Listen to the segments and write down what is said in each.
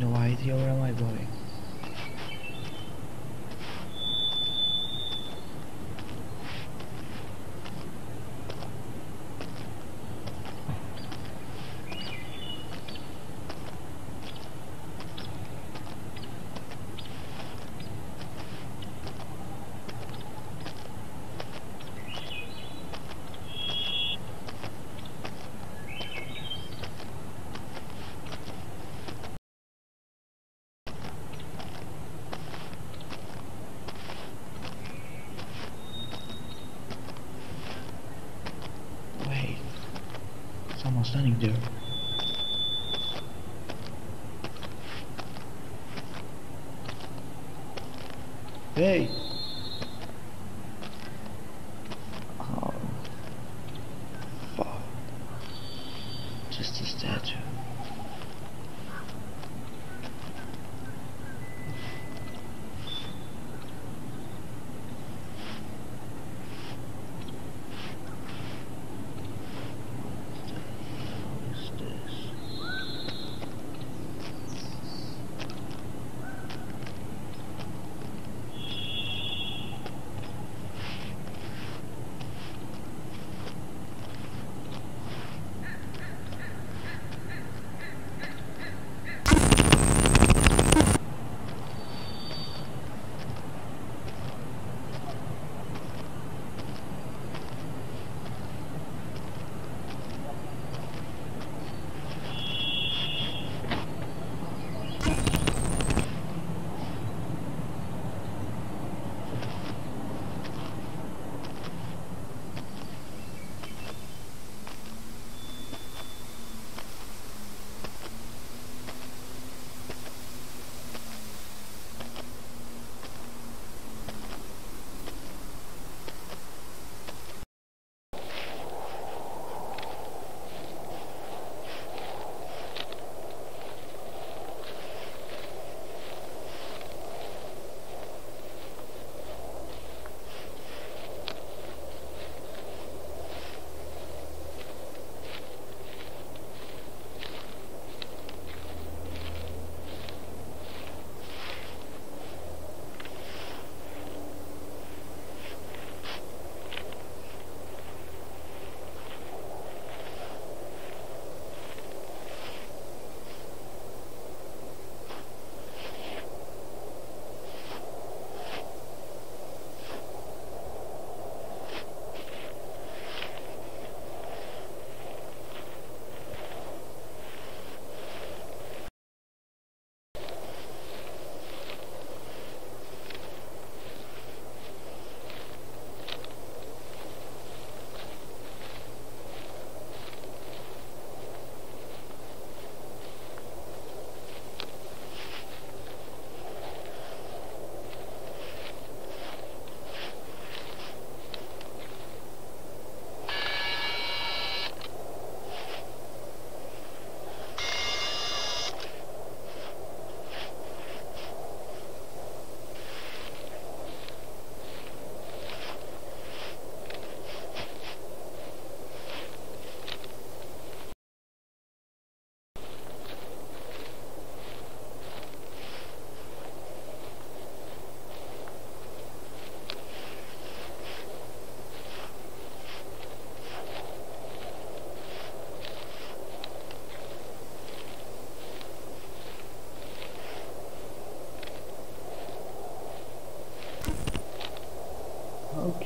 No idea where am I going. Standing there. Hey! Oh. Fuck. Just a statue.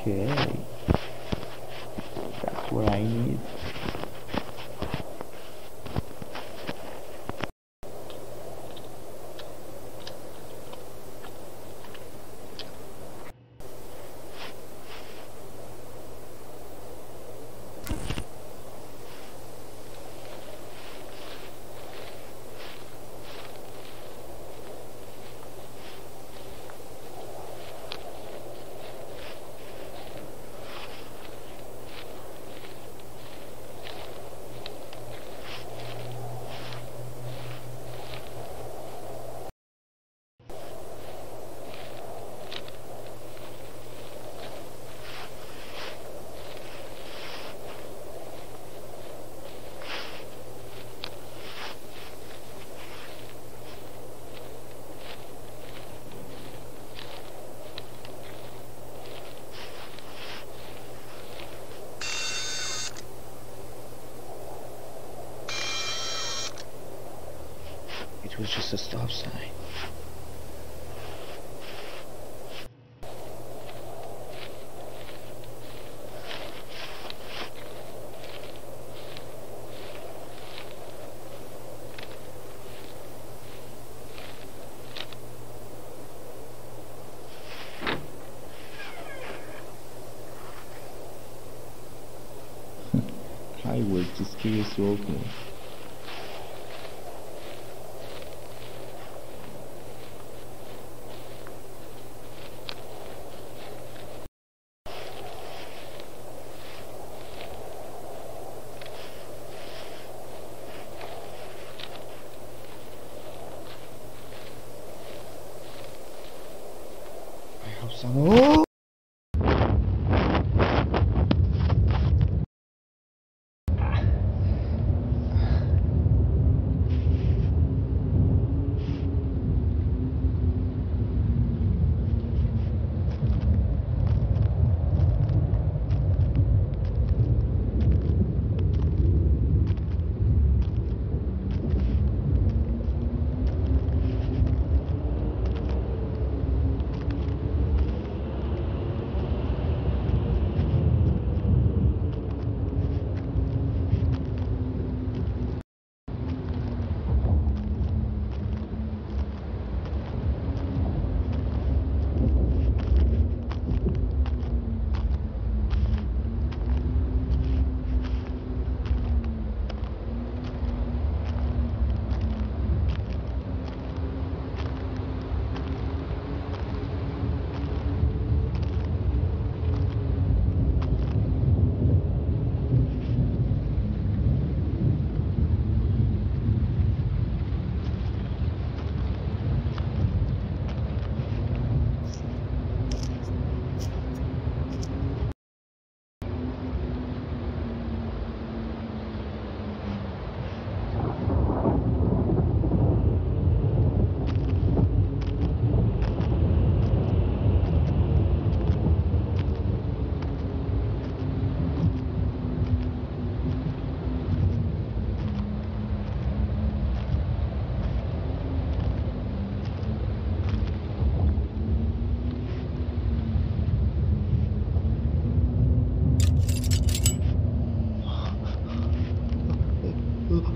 Okay. That's what I need. It was just a stop sign. Highway just curious you Oh!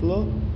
Hello?